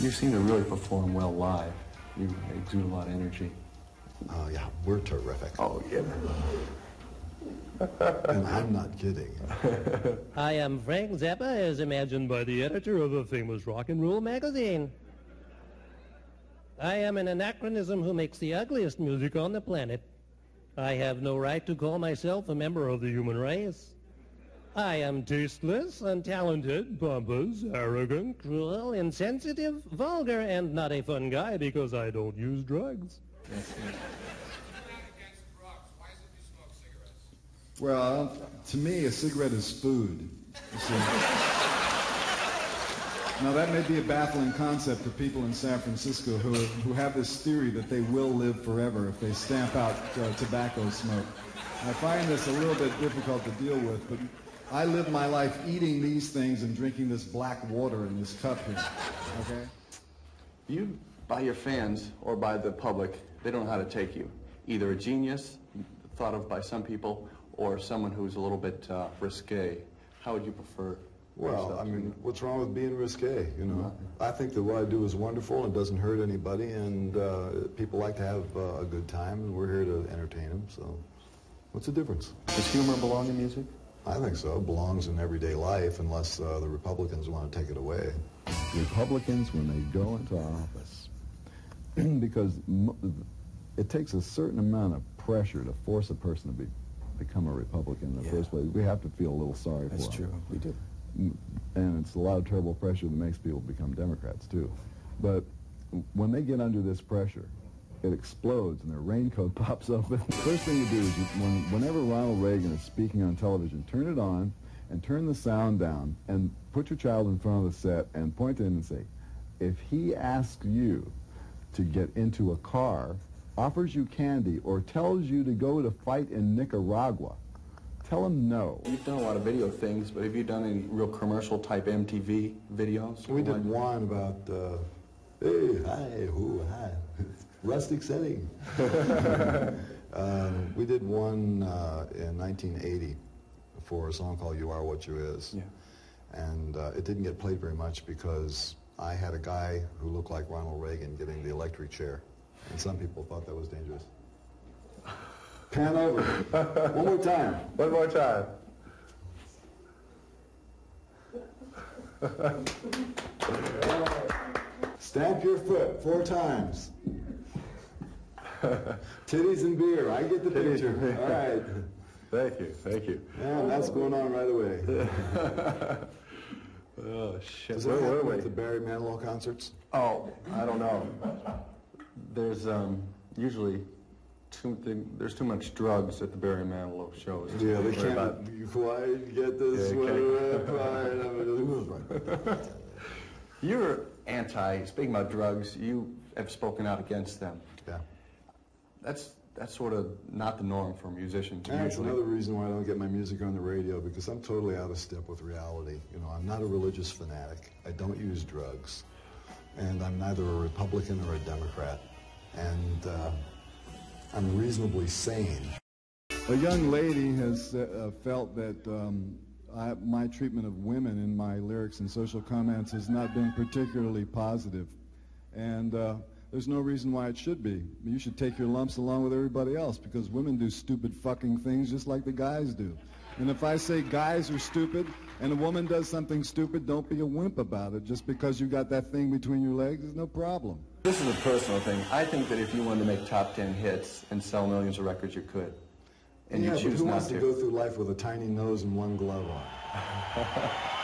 You seem to really perform well live. You exude a lot of energy. Oh, yeah, we're terrific. Oh, yeah. And I'm not kidding. I am Frank Zappa, as imagined by the editor of a famous rock and roll magazine. I am an anachronism who makes the ugliest music on the planet. I have no right to call myself a member of the human race. I am tasteless, untalented, pompous, arrogant, cruel, insensitive, vulgar, and not a fun guy because I don't use drugs. Well, to me, a cigarette is food. now, that may be a baffling concept to people in San Francisco who, who have this theory that they will live forever if they stamp out uh, tobacco smoke. I find this a little bit difficult to deal with, but I live my life eating these things and drinking this black water in this cup here. Okay? You, by your fans or by the public, they don't know how to take you. Either a genius, thought of by some people, or someone who's a little bit uh, risque. How would you prefer? Well, I mean, what's wrong with being risque? You know, I think that what I do is wonderful and doesn't hurt anybody, and uh, people like to have uh, a good time, and we're here to entertain them. So, what's the difference? Does humor belong in music? I think so. It belongs in everyday life, unless uh, the Republicans want to take it away. Republicans, when they go into office, because it takes a certain amount of pressure to force a person to be, become a Republican in the Yeah. first place. We have to feel a little sorry That's for true. them. We do. And it's a lot of terrible pressure that makes people become Democrats, too. But when they get under this pressure, it explodes and their raincoat pops open. First thing you do is you, when, whenever Ronald Reagan is speaking on television, turn it on and turn the sound down and put your child in front of the set and point to him and say, if he asks you to get into a car, offers you candy, or tells you to go to fight in Nicaragua, tell him no. You've done a lot of video things, but have you done any real commercial type MTV videos? We did one about, uh, hey, hi, who, hi, rustic setting. um, we did one uh, in 1980 for a song called You Are What You Is. Yeah. And uh, it didn't get played very much because I had a guy who looked like Ronald Reagan getting the electric chair. And some people thought that was dangerous. Pan over. One more time. One more time. Stamp your foot four times. Titties and beer. I get the Titties picture. All right. Thank you, thank you. Yeah, that's going on right away. Oh, shit. Does that were happen we? the Barry Manilow concerts? Oh, I don't know. There's um, usually too th- there's too much drugs at the Barry Manilow shows. Yeah, they can't about- you quite get this yeah, sweater right. You're anti. Speaking about drugs, you have spoken out against them. Yeah. That's that's sort of not the norm for musicians That's another reason why I don't get my music on the radio because I'm totally out of step with reality. You know, I'm not a religious fanatic. I don't use drugs, and I'm neither a Republican or a Democrat, and uh, I'm reasonably sane. A young lady has uh, felt that um, I, my treatment of women in my lyrics and social comments has not been particularly positive. And uh, there's no reason why it should be. You should take your lumps along with everybody else because women do stupid fucking things just like the guys do. And if I say guys are stupid and a woman does something stupid, don't be a wimp about it. Just because you got that thing between your legs is no problem. This is a personal thing. I think that if you wanted to make top ten hits and sell millions of records, you could, and yeah, you but choose who not wants to. to go through life with a tiny nose and one glove on?